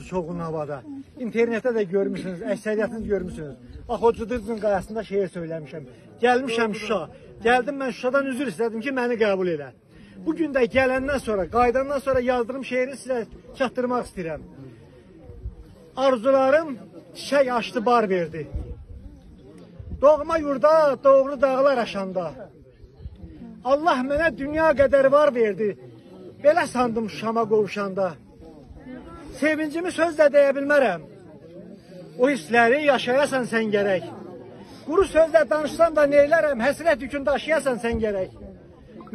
qalıb soğuğun havada. İnternetdə də görmüsünüz, əksəriyyətiniz görmüsünüz. Bax o Cıdırcın qayasında şeir söyləmişəm. Gəlmişəm Şuşa. Gəldim mən Şuşadan üzr istədim ki, məni qəbul elə. Bu gün də gələndən sonra, qayıdandan sonra yazdığım şeiri sizə çatdırmaq istəyirəm. Arzularım çiçək açdı, bar verdi. Doğma yurda, doğru dağlar aşanda. Allah mənə dünya qədər var verdi. Belə sandım Şama qovuşanda. Sevincimi sözlə deyə bilmərəm. O hissləri yaşayasan sən gərək. Quru sözlə danışsam da neylərəm, həsrət yükün daşıyasan sən gərək.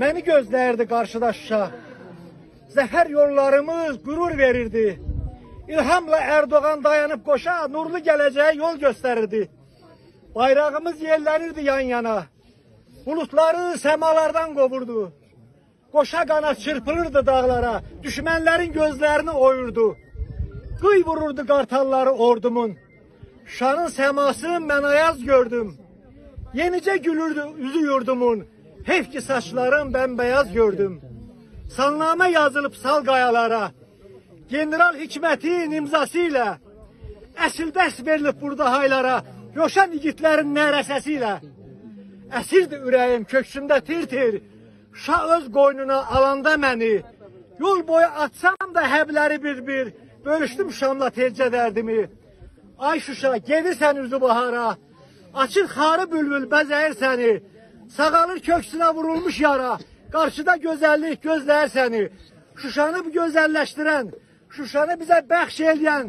Məni gözləyirdi qarşıda Şuşa. Zəfər yollarımız qürur verirdi. İlhamla Erdoğan dayanıb qoşa, nurlu gələcəyə yol göstərirdi. Bayrağımız yerlənirdi yan yana. Bulutları semalardan qovurdu. Qoşa qanat çırpılırdı dağlara, düşmənlərin gözlərini oyurdu. Qıy vururdu qartalları ordumun. Şanın səmasını mən ayaz gördüm. Yenicə gülürdü üzü yurdumun. Heyf ki saçlarım bembeyaz gördüm. Sannamə yazılıb sal qayalara. General Hikmətin imzası ilə. Əsil dərs verilib burada haylara. Yoşan igidlərin nərə səsi ilə. Əsirdi ürəyim köksümdə tir-tir. Şah öz qoynuna alanda məni. Yol boyu atsam da həbləri bir-bir. Bölüşdüm Şamla tezcə dərdimi. Ay Şuşa, gedirsən üzü bahara. Açır xarı bülbül bəzəyir səni. Sağalır köksünə vurulmuş yara. Qarşıda gözəllik gözləyir səni. Şuşanı gözəlləşdirən, Şuşanı bizə bəxş eləyən,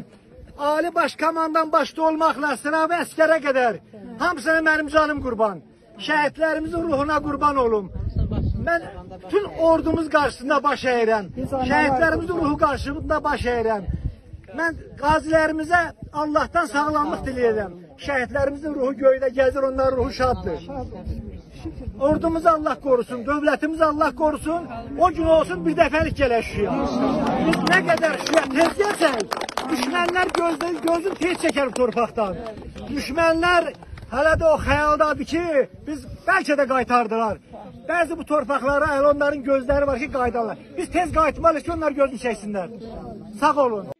Ali Baş Komandan başda olmaqla sınavi əskərə qədər hamısına mənim canım qurban. Şəhidlərimizin ruhuna qurban olum. Mən bütün ordumuz qarşısında baş əyirəm. Şəhidlərimizin ruhu qarşısında baş əyirəm. Mən qazilərimizə Allahdan sağlamlıq diləyirəm. Şəhidlərimizin ruhu göydə gəzir, onların ruhu şaddır. Ordumuzu Allah korusun, dövlətimizi Allah korusun. O gün olsun bir dəfəlik gələk şüya. Biz nə qədər şüya tez gəlsək, düşmənlər gözdən, gözün tez çəkər torpaqdan. Düşmənlər hələ də o xəyaldadır ki, biz bəlkə də qaytardılar. Bəzi bu torpaqlara hələ onların gözləri var ki, qaydarlar. Biz tez qayıtmalıyız ki, onlar gözünü çəksinlər. Sağ olun.